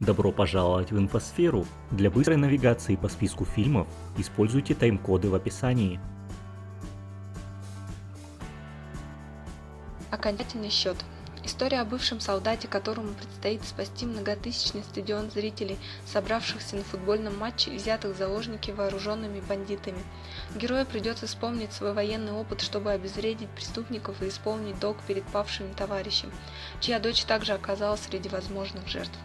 Добро пожаловать в инфосферу! Для быстрой навигации по списку фильмов используйте тайм-коды в описании. Окончательный счет. История о бывшем солдате, которому предстоит спасти многотысячный стадион зрителей, собравшихся на футбольном матче и взятых в заложники вооруженными бандитами. Герою придется вспомнить свой военный опыт, чтобы обезвредить преступников и исполнить долг перед павшими товарищем, чья дочь также оказалась среди возможных жертв.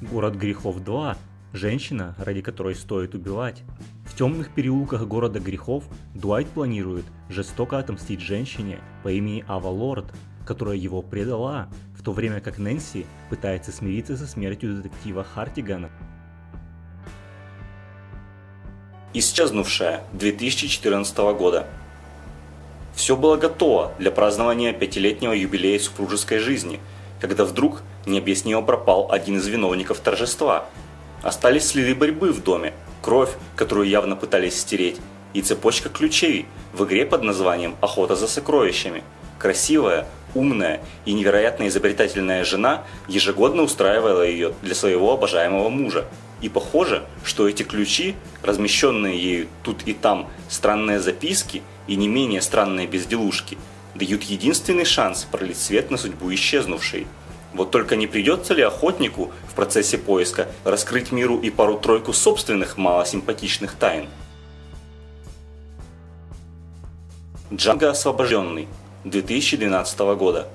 Город грехов 2. Женщина, ради которой стоит убивать. В темных переулках города грехов Дуайт планирует жестоко отомстить женщине по имени Ава Лорд, которая его предала, в то время как Нэнси пытается смириться со смертью детектива Хартигана. Исчезнувшая 2014 года. Все было готово для празднования пятилетнего юбилея супружеской жизни, когда вдруг необъяснимо пропал один из виновников торжества. Остались следы борьбы в доме, кровь, которую явно пытались стереть, и цепочка ключей в игре под названием «Охота за сокровищами». Красивая, умная и невероятно изобретательная жена ежегодно устраивала ее для своего обожаемого мужа. И похоже, что эти ключи, размещенные ею тут и там странные записки и не менее странные безделушки, дают единственный шанс пролить свет на судьбу исчезнувшей. Вот только не придется ли охотнику в процессе поиска раскрыть миру и пару-тройку собственных малосимпатичных тайн? Джанго освобожденный 2012 года.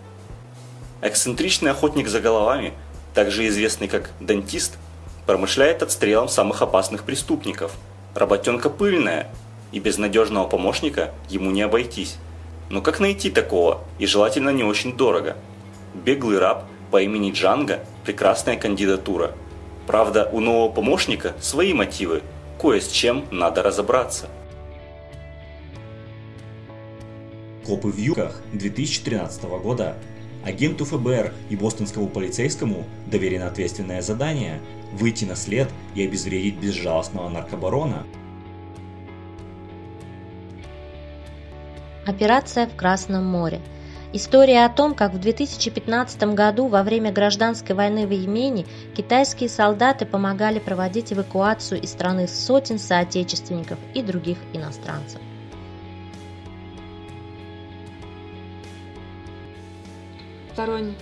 Эксцентричный охотник за головами, также известный как дантист, промышляет отстрелом самых опасных преступников. Работенка пыльная, и без надежного помощника ему не обойтись. Но как найти такого, и желательно не очень дорого? Беглый раб по имени Джанго – прекрасная кандидатура. Правда, у нового помощника свои мотивы, кое с чем надо разобраться. Копы в югах 2013 года. Агенту ФБР и бостонскому полицейскому доверено ответственное задание – выйти на след и обезвредить безжалостного наркобарона. Операция в Красном море. История о том, как в 2015 году во время гражданской войны в Йемене китайские солдаты помогали проводить эвакуацию из страны сотен соотечественников и других иностранцев. Сторонник.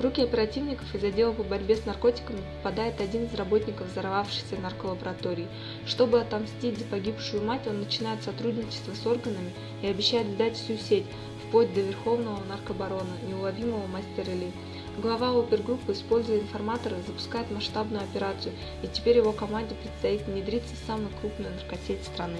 В руки оперативников из отдела по борьбе с наркотиками попадает один из работников взорвавшейся нарколаборатории. Чтобы отомстить за погибшую мать, он начинает сотрудничество с органами и обещает сдать всю сеть, вплоть до верховного наркобарона, неуловимого мастера Ли. Глава опергруппы, используя информатора, запускает масштабную операцию, и теперь его команде предстоит внедриться в самую крупную наркосеть страны.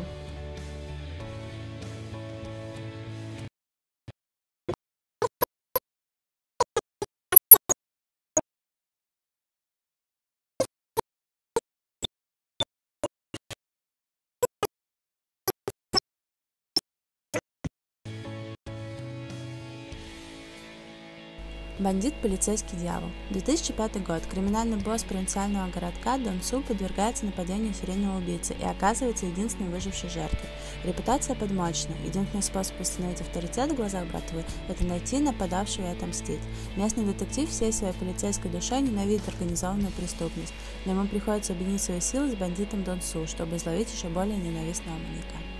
Бандит полицейский дьявол. 2005 год. Криминальный босс провинциального городка Дон Су подвергается нападению серийного убийцы и оказывается единственной выжившей жертвой. Репутация подмочена. Единственный способ установить авторитет в глазах братвы – это найти нападавшего и отомстить. Местный детектив всей своей полицейской душой ненавидит организованную преступность, но ему приходится объединить свои силы с бандитом Дон Су, чтобы изловить еще более ненавистного маньяка.